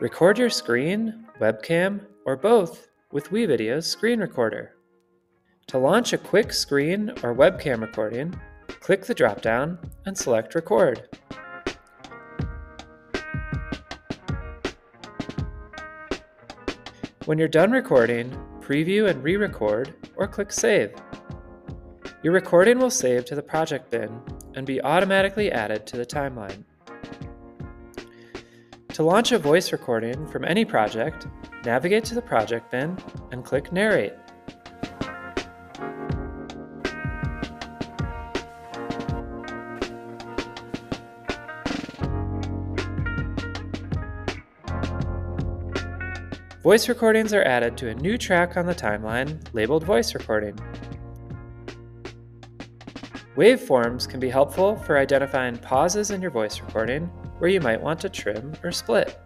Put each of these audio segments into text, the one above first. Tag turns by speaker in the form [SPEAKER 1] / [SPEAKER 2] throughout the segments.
[SPEAKER 1] Record your screen, webcam, or both with WeVideo's Screen Recorder. To launch a quick screen or webcam recording, click the dropdown and select Record. When you're done recording, preview and re-record or click Save. Your recording will save to the project bin and be automatically added to the timeline. To launch a voice recording from any project, navigate to the project bin and click Narrate. Voice recordings are added to a new track on the timeline labeled Voice Recording. Waveforms can be helpful for identifying pauses in your voice recording where you might want to trim or split.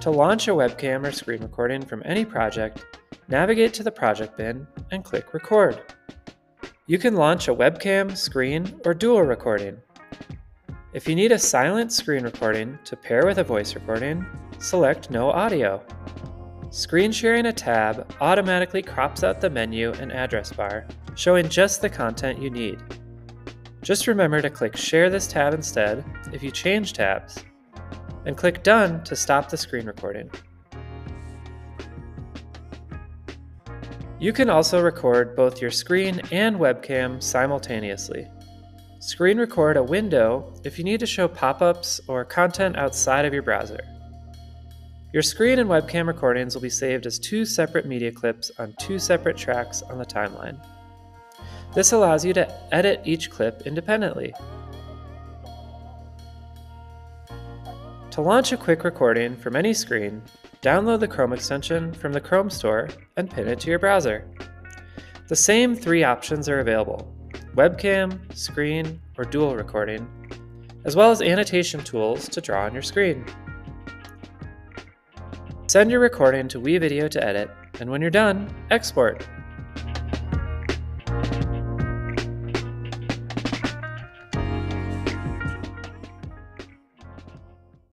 [SPEAKER 1] To launch a webcam or screen recording from any project, navigate to the project bin and click Record. You can launch a webcam, screen, or dual recording. If you need a silent screen recording to pair with a voice recording, select No Audio. Screen sharing a tab automatically crops out the menu and address bar, showing just the content you need. Just remember to click Share this tab instead if you change tabs, and click Done to stop the screen recording. You can also record both your screen and webcam simultaneously. Screen record a window if you need to show pop-ups or content outside of your browser. Your screen and webcam recordings will be saved as two separate media clips on two separate tracks on the timeline. This allows you to edit each clip independently. To launch a quick recording from any screen, download the Chrome extension from the Chrome store and pin it to your browser. The same three options are available webcam, screen, or dual recording, as well as annotation tools to draw on your screen. Send your recording to WeVideo to edit, and when you're done, export.